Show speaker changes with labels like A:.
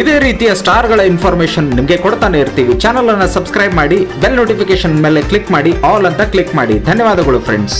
A: ಇದೇ ರೀತಿಯ ಸ್ಟಾರ್ಗಳ ಇನ್ಫಾರ್ಮೇಶನ್ ನಿಮಗೆ ಕೊಡ್ತಾನೆ ಇರ್ತೀವಿ. ಚಾನಲ್ ಅನ್ನು ಸಬ್ಸ್ಕ್ರೈಬ್ ಮಾಡಿ ಬೆಲ್ ನೋಟಿಫಿಕೇಶನ್ ಮೇಲೆ ಕ್ಲಿಕ್ ಮಾಡಿ ಆಲ್ ಅಂತ ಕ್ಲಿಕ್ ಮಾಡಿ. ಧನ್ಯವಾದಗಳು ಫ್ರೆಂಡ್ಸ್